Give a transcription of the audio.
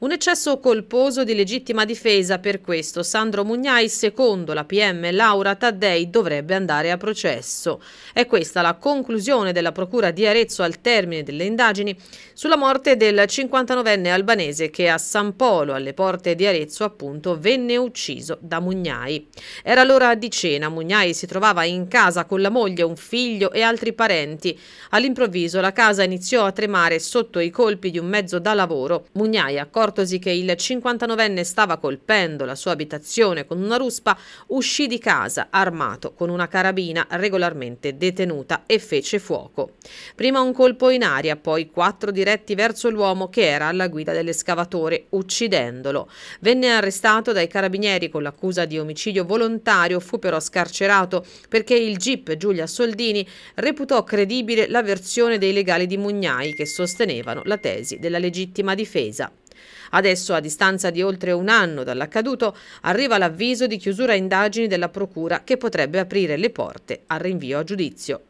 Un eccesso colposo di legittima difesa, per questo Sandro Mugnai, secondo la PM Laura Taddei, dovrebbe andare a processo. È questa la conclusione della Procura di Arezzo al termine delle indagini sulla morte del 59enne albanese che a San Polo, alle porte di Arezzo, appunto, venne ucciso da Mugnai. Era l'ora di cena, Mugnai si trovava in casa con la moglie, un figlio e altri parenti. All'improvviso la casa iniziò a tremare sotto i colpi di un mezzo da lavoro. Mugnai, accortosi che il 59enne stava colpendo la sua abitazione con una ruspa, uscì di casa armato con una carabina regolarmente detenuta e fece fuoco. Prima un colpo in aria, poi quattro diretti verso l'uomo che era alla guida dell'escavatore, uccidendolo. Venne arrestato dai carabinieri con l'accusa di omicidio volontario, fu però scarcerato perché il GIP Giulia Soldini reputò credibile la versione dei legali di Mugnai che sostenevano la tesi della legittima difesa. Adesso, a distanza di oltre un anno dall'accaduto, arriva l'avviso di chiusura indagini della Procura che potrebbe aprire le porte al rinvio a giudizio.